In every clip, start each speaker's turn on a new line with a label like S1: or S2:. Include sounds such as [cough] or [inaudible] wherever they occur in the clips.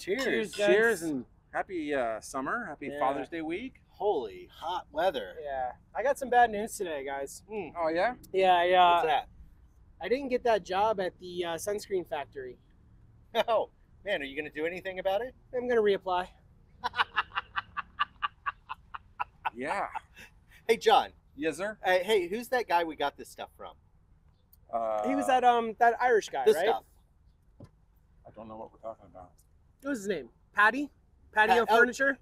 S1: Cheers.
S2: Cheers, guys.
S3: Cheers and happy uh, summer. Happy
S2: Yeah.
S3: Father's Day week.
S1: Holy hot weather.
S2: Yeah, I got some bad news today, guys.
S1: Mm,
S3: Oh yeah.
S2: Yeah, yeah.
S1: What's that?
S2: I didn't get that job at the uh, sunscreen factory. [laughs]
S1: Oh, man, are you going to do anything about it?
S2: I'm gonna reapply. [laughs]
S3: Yeah.
S1: Hey, John.
S3: Yes, sir.
S1: Uh, hey, who's that guy we got this stuff from?
S3: Uh,
S2: he was that um that Irish guy,
S1: This
S2: right?
S1: stuff.
S3: I don't know what we're talking about.
S2: What was his name? Patty. Patio
S1: Pat- oh.
S2: Furniture.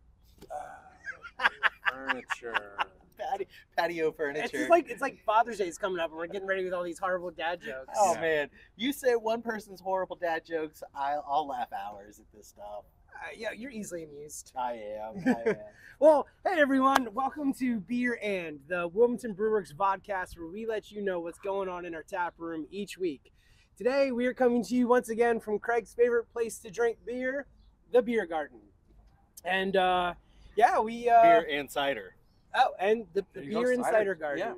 S3: Furniture. [laughs]
S1: Patio, patio
S2: It's
S1: furniture.
S2: just like it's like Father's Day is coming up, and we're getting ready with all these horrible dad jokes.
S1: Oh
S3: Yeah.
S1: man, you say one person's horrible dad jokes, I'll, I'll laugh hours at this stuff.
S2: Uh, yeah, you're easily amused.
S1: I am. I [laughs] am.
S2: Well, hey everyone, welcome to Beer and the Wilmington Brew Works podcast, where we let you know what's going on in our tap room each week. Today, we are coming to you once again from Craig's favorite place to drink beer, the Beer Garden. And uh, yeah, we uh,
S1: Beer and cider.
S2: oh, and the, the
S3: There go,
S2: Beer and
S3: cider.
S2: Cider Garden.
S3: Yeah.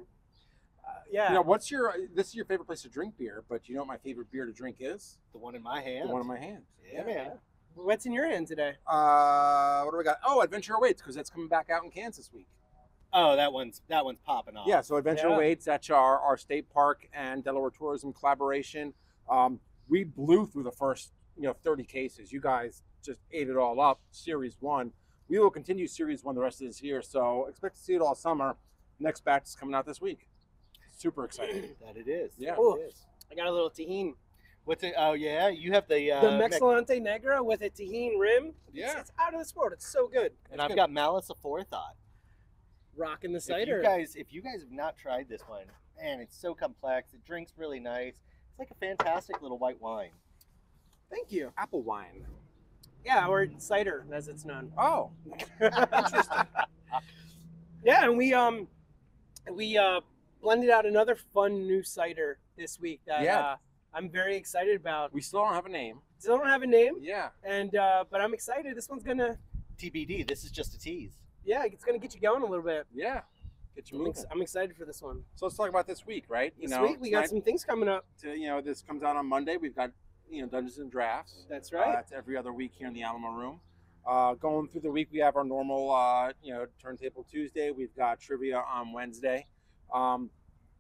S2: Uh, yeah.
S3: You know, what's your? This is your favorite place to drink beer, but you know what my favorite beer to drink is?
S1: The one in my hand.
S3: The one in my hand.
S1: Yeah, man.
S2: What's in your hand today?
S3: Uh, what do we got? Oh, Adventure Awaits because that's coming back out in Kansas week.
S1: Oh, that one's that one's popping off.
S3: Yeah, so Adventure
S2: Yeah.
S3: Awaits, that's our, our state park and Delaware Tourism collaboration. Um, we blew through the first, you know, 30 cases. You guys just ate it all up. Series one. We will continue Series one the rest of this year, so expect to see it all summer. Next batch is coming out this week. Super excited. [clears throat]
S1: that it is.
S3: Yeah.
S2: Oh.
S1: It is.
S2: I got a little Tajin.
S1: What's it? Oh yeah, you have the uh,
S2: the
S1: Mex-
S2: Mexilante Negra with a Tajin rim.
S3: Yeah.
S2: It's, out of this world. It's so good.
S1: and I've got Malice Aforethought.
S2: Rocking the
S1: If
S2: cider.
S1: you guys, if you guys have not tried this one, man, it's so complex. It drinks really nice. It's like a fantastic little white wine.
S2: Thank you.
S3: Apple wine.
S2: Yeah, or cider, as it's known.
S3: Oh, interesting. [laughs]
S2: yeah, and we um we uh blended out another fun new cider this week that
S3: Yeah.
S2: uh, I'm very excited about.
S3: we still don't have a name.
S2: Still don't have a name,
S3: Yeah.
S2: and uh, but I'm excited. This one's gonna
S1: TBD. This is just a tease.
S2: yeah, it's gonna get you going a little bit.
S3: Yeah. Get you
S2: I'm, ex- I'm excited for this one.
S3: So let's talk about this week, right? You
S2: This
S3: know,
S2: week we got some things coming up.
S3: to, you know, this comes out on Monday. We've got, you know, Dungeons and Drafts.
S2: That's
S3: Uh,
S2: right.
S3: it's every other week here in the Alamo Room. Uh, going through the week, we have our normal, uh, you know, Turntable Tuesday. We've got trivia on Wednesday. Um,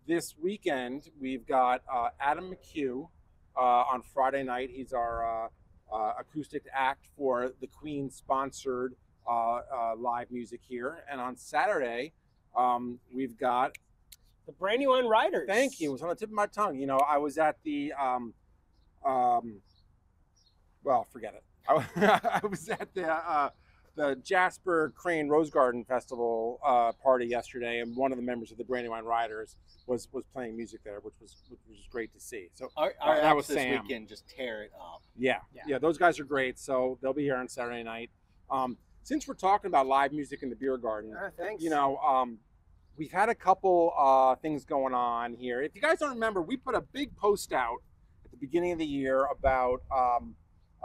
S3: this weekend, we've got uh, Adam McHugh uh, on Friday night. He's our uh, uh, acoustic act for the Queen sponsored uh, uh, live music here. And on Saturday, um, we've got
S2: the brand Brandywine Riders.
S3: Thank you. It was on the tip of my tongue. You know, I was at the, um, um, well, forget it. I, [laughs] I was at the uh, the Jasper Crane Rose Garden Festival uh, party yesterday, and one of the members of the Brandywine Riders was was playing music there, which was which was great to see. So
S1: Our, our
S3: that was
S1: this
S3: Sam.
S1: weekend just tear it up.
S3: yeah,
S2: Yeah.
S3: yeah, those guys are great. So they'll be here on Saturday night. Um, since we're talking about live music in the beer garden,
S2: Ah, thanks.
S3: you know, um, we've had a couple uh, things going on here. If you guys don't remember, we put a big post out at the beginning of the year about um,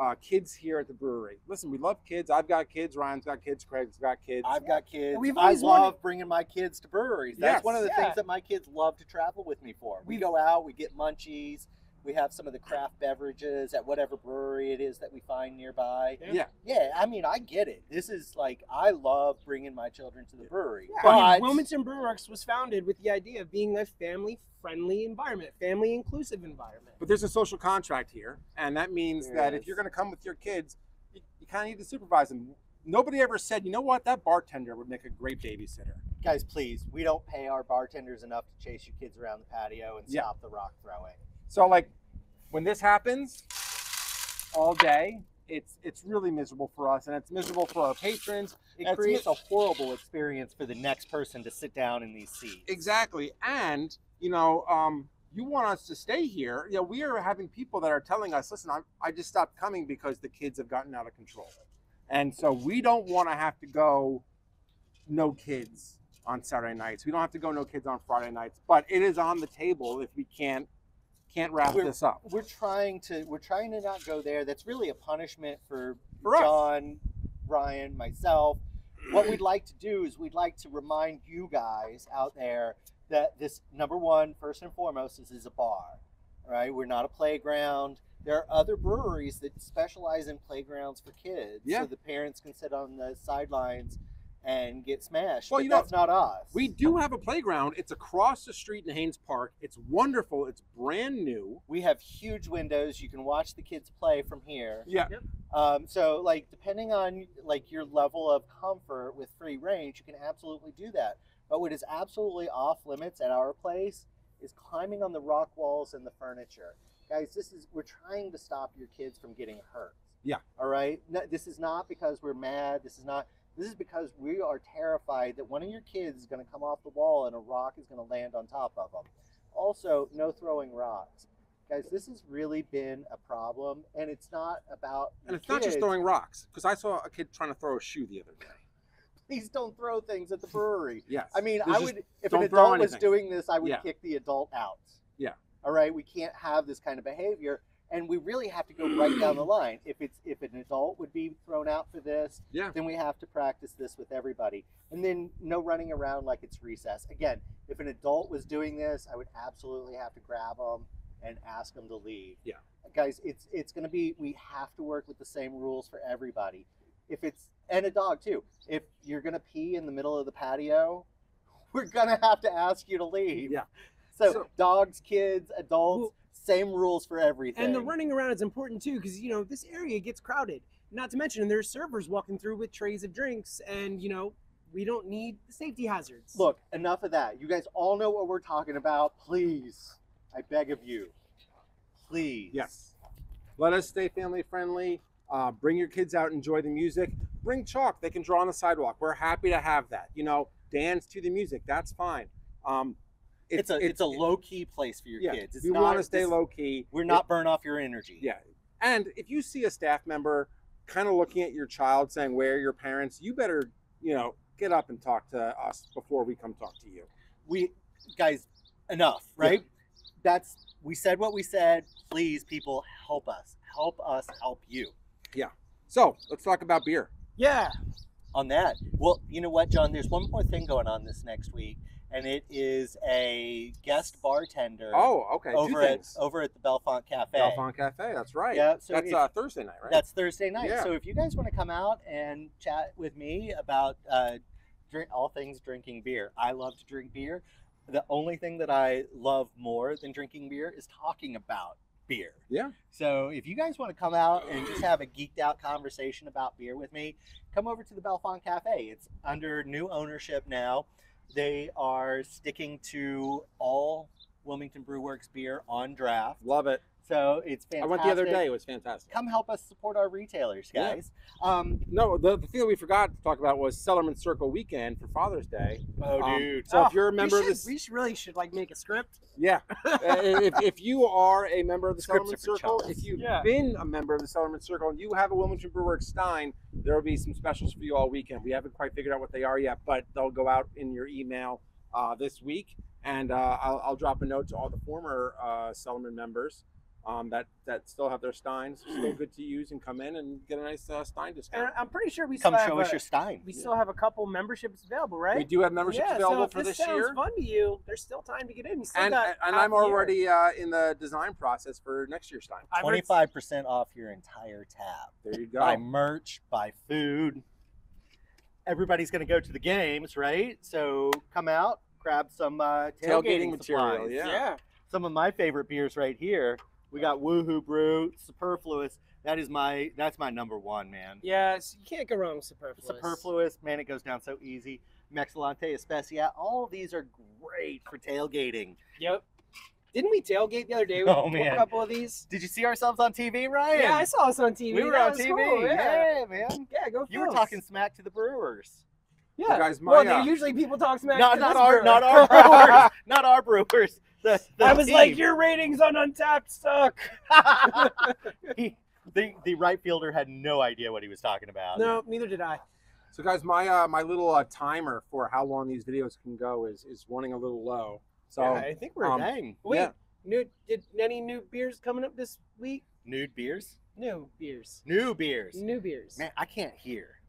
S3: uh, kids here at the brewery. Listen, we love kids. I've got kids. Ryan's got kids. Craig's got kids.
S1: I've got kids.
S2: And we've
S1: I
S2: always
S1: love
S2: wanted-
S1: bringing my kids to breweries. That's
S3: Yes.
S1: one of the
S2: Yeah.
S1: things that my kids love to travel with me for. We
S2: We've-
S1: go out, we get munchies, we have some of the craft beverages at whatever brewery it is that we find nearby.
S3: yeah,
S1: Yeah, I mean, I get it. This is like I love bringing my children to the brewery.
S2: Yeah,
S1: but
S2: I mean, Wilmington Brew Works was founded with the idea of being a family-friendly environment, family-inclusive environment.
S3: but there's a social contract here, and that means
S1: There
S3: that
S1: is.
S3: if you're going to come with your kids, you, you kind of need to supervise them. Nobody ever said, you know what, that bartender would make a great babysitter.
S1: guys, please, we don't pay our bartenders enough to chase your kids around the patio and
S3: Yeah.
S1: stop the rock throwing.
S3: So like when this happens all day, it's it's really miserable for us and it's miserable for our patrons.
S1: It
S3: That's
S1: creates a horrible experience for the next person to sit down in these seats.
S3: Exactly. And, you know, um you want us to stay here. You know, we are having people that are telling us, listen, I, I just stopped coming because the kids have gotten out of control. And so we don't want to have to go no kids on Saturday nights. We don't have to go no kids on Friday nights. But it is on the table if we can't can't wrap
S1: We're-
S3: this up.
S1: We're trying to we're trying to not go there. That's really a punishment for
S3: For.
S1: John, Ryan, myself. What we'd like to do is we'd like to remind you guys out there that this number one, first and foremost, this is a bar. Right? We're not a playground. There are other breweries that specialize in playgrounds for kids,
S3: Yeah.
S1: so the parents can sit on the sidelines and get smashed.
S3: Well,
S1: but
S3: you know,
S1: that's not us.
S3: We do have a playground. It's across the street in Haynes Park. It's wonderful. It's brand new.
S1: we have huge windows. You can watch the kids play from here.
S3: Yeah.
S1: Um, so, like, depending on like your level of comfort with free range, you can absolutely do that. But what is absolutely off limits at our place is climbing on the rock walls and the furniture. Guys, this is we're trying to stop your kids from getting hurt.
S3: Yeah.
S1: All right. No, this is not because we're mad. This is not. This is because we are terrified that one of your kids is going to come off the wall and a rock is going to land on top of them. Also, no throwing rocks. Guys, this has really been a problem, and it's not about.
S3: And it's not just throwing rocks, because I saw a kid trying to throw a shoe the other day.
S1: Please don't throw things at the brewery. [laughs]
S3: Yes.
S1: I mean,
S3: There's
S1: I would if an adult was doing this, I would
S3: Yeah.
S1: kick the adult out.
S3: Yeah.
S1: All right, we can't have this kind of behavior, and we really have to go right down the [clears throat] line. If it's if an adult would be thrown out for this,
S3: Yeah.
S1: then we have to practice this with everybody, and then no running around like it's recess. Again, if an adult was doing this, I would absolutely have to grab them and ask them to leave.
S3: Yeah.
S1: guys, it's it's going to be we have to work with the same rules for everybody. If it's and a dog too. If you're going to pee in the middle of the patio, [laughs] we're going to have to ask you to leave.
S3: Yeah.
S1: So,
S3: So-
S1: dogs, kids, adults,
S2: Well-
S1: same rules for everything.
S2: And the running around is important too, because you know this area gets crowded. Not to mention, there's servers walking through with trays of drinks, and you know we don't need the safety hazards.
S1: Look, enough of that. You guys all know what we're talking about. Please, I beg of you. Please.
S3: Yes. Let us stay family friendly. Uh, bring your kids out, enjoy the music. Bring chalk; they can draw on the sidewalk. We're happy to have that. You know, dance to the music. That's fine. Um,
S1: It's, a it's, a low key place for your
S3: yeah.
S1: kids. It's
S3: we
S1: not,
S3: want to stay
S1: this-
S3: low key.
S1: We're not burn off your energy.
S3: Yeah. And if you see a staff member kind of looking at your child saying, Where are your parents? You better, you know, get up and talk to us before we come talk to you.
S1: We guys, enough, right? That's we said what we said. Please, people, help us. Help us help you. Yeah.
S3: So let's talk about beer.
S2: yeah,
S1: on that. Well, you know what, John? There's one more thing going on this next week, and it is a guest bartender
S3: Oh, okay. Two
S1: over at
S3: things.
S1: over at the Bellefonte Cafe.
S3: Bellefonte Cafe. That's right.
S1: Yeah, so
S3: that's
S1: if-
S3: uh, Thursday night, right?
S1: That's Thursday night.
S3: Yeah.
S1: So if you guys want to come out and chat with me about uh, drink all things drinking beer, I love to drink beer. The only thing that I love more than drinking beer is talking about beer.
S3: Yeah.
S1: So if you guys want to come out and just have a geeked out conversation about beer with me, come over to the Bellefonte Cafe. It's under new ownership now. They are sticking to all Wilmington Brew Works beer on draft.
S3: Love it.
S1: So it's fantastic.
S3: I went the other day. It was fantastic.
S1: Come help us support our retailers,
S3: Yeah.
S1: guys. Um,
S3: No, the, the thing that we forgot to talk about was Cellarman Circle weekend for Father's Day.
S1: oh,
S3: Um,
S1: dude.
S3: So
S2: Oh,
S3: if you're a member of
S2: should-
S3: this,
S2: we should really should like make a script.
S3: yeah, [laughs] Uh, if, if you are a member of the
S1: Scripts Cellarman
S3: Circle,
S1: chumps.
S3: if you've
S2: Yeah.
S3: been a member of the Cellarman Circle and you have a Wilmington Brew Works Stein, there will be some specials for you all weekend. We haven't quite figured out what they are yet, but they'll go out in your email uh, this week, and uh, I'll, I'll drop a note to all the former uh, Cellarman members. Um, that, that still have their steins, [clears throat] still good to use, and come in and get a nice uh, stein
S2: And
S3: discount.
S2: I'm pretty sure we
S1: Come
S2: still
S1: show
S2: have
S1: us
S2: a-
S1: your Stein.
S2: we still have a couple memberships available, right?
S3: We do have memberships
S2: yeah,
S3: available
S2: so if
S3: for
S2: this,
S3: this
S2: sounds
S3: year.
S2: fun to you, there's still time to get in. You
S3: and and I'm already uh, in the design process for next year's time.
S1: 25% off your entire tab.
S3: There you go.
S1: Buy merch, buy food. Everybody's going to go to the games, right? So come out, grab some uh, tailgating,
S3: Tailgating material,
S1: supplies.
S3: yeah.
S2: yeah.
S1: Some of my favorite beers right here. We got Woohoo Brew, Superfluous. That is my that's my number one, man.
S2: Yes, you can't go wrong with superfluous.
S1: Superfluous, man, it goes down so easy. Mexilante Especia, all of these are great for tailgating.
S2: Yep. Didn't we tailgate the other day [laughs] with
S1: Oh,
S2: a couple of these?
S1: Did you see ourselves on TV, Ryan?
S2: Yeah, I saw us on TV.
S1: we were
S2: That
S1: on TV.
S2: cool, Yeah.
S1: yeah, man.
S2: Yeah, go.
S1: You were talking smack to the brewers.
S2: Yeah.
S3: Well, guys, my,
S2: well,
S3: uh,
S2: usually people talk smack.
S1: Not,
S2: to
S1: not our,
S2: brewer.
S1: not our brewers, not our brewers. [laughs] The, the
S2: I was like, your ratings on Untappd suck. [laughs] [laughs]
S1: he, the the right fielder had no idea what he was talking about.
S2: No, neither did I.
S3: So, guys, my uh, my little uh, timer for how long these videos can go is is running a little low. So,
S2: Yeah, I think we're
S3: um,
S1: Dang.
S2: Wait,
S3: yeah.
S2: new did any new beers coming up this week?
S1: Nude beers.
S2: New beers.
S1: New beers.
S2: New beers.
S1: Man, I can't hear.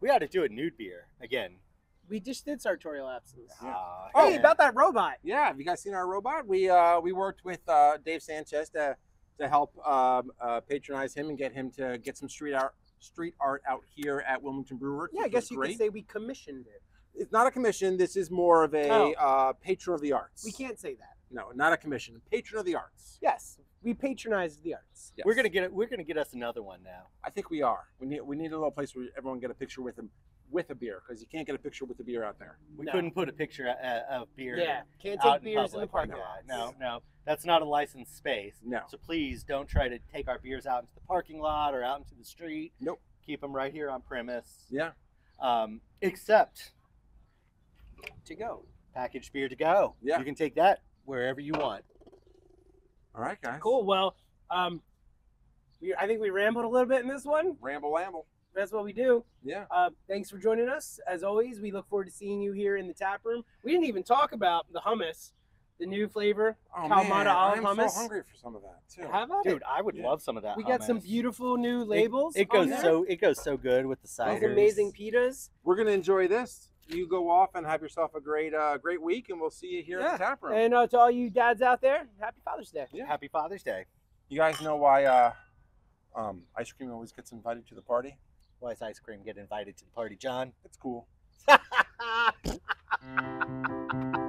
S1: We ought to do a nude beer again.
S2: We just did sartorial absence.
S1: Ah,
S2: Hey,
S1: yeah.
S2: about that robot.
S3: yeah, have you guys seen our robot? We uh, we worked with uh, Dave Sanchez to to help um, uh, patronize him and get him to get some street art street art out here at Wilmington Brewer.
S2: Yeah, I guess you could say we commissioned it.
S3: it's not a commission. This is more of a
S2: Oh.
S3: uh, patron of the arts.
S2: We can't say that.
S3: No, not a commission. Patron of the arts.
S2: Yes, we patronize the arts.
S3: Yes.
S1: We're gonna get it. We're gonna get us another one now.
S3: I think we are. We need we need a little place where everyone get a picture with him with a beer because you can't get a picture with the beer out there.
S1: We
S2: No.
S1: couldn't put a picture of, of beer.
S2: Yeah, can't
S1: out
S2: take beers in the
S1: public
S2: parking lot.
S1: that. No, no, that's not a licensed space.
S3: No.
S1: So please don't try to take our beers out into the parking lot or out into the street.
S3: Nope.
S1: Keep them right here on premise.
S3: Yeah.
S1: Um, except
S2: To go.
S1: packaged beer to go.
S3: Yeah.
S1: You can take that wherever you want.
S3: All right, guys.
S2: Cool. Well, um, we, I think we rambled a little bit in this one.
S3: Ramble, lamble.
S2: That's what we do.
S3: Yeah.
S2: Uh, thanks for joining us. As always, we look forward to seeing you here in the tap room. We didn't even talk about the hummus, the new flavor.
S3: Oh
S2: Kalamata
S3: man,
S2: olive
S3: I'm
S2: hummus.
S3: so hungry for some of that too.
S2: How about
S1: Dude,
S2: it?
S1: I would
S3: Yeah.
S1: love some of that.
S2: We got some beautiful new labels.
S1: It, it
S2: on
S1: goes
S2: there.
S1: so it goes so good with the
S2: Those
S1: ciders.
S2: amazing pitas.
S3: We're gonna enjoy this. You go off and have yourself a great, uh, great week, and we'll see you here
S2: Yeah.
S3: at the tap room.
S2: And uh, to all you dads out there, happy Father's Day.
S3: Yeah.
S1: Happy Father's Day.
S3: You guys know why uh, um, ice cream always gets invited to the party?
S1: Wise Ice Cream get invited to the party, John?
S3: That's cool. [laughs]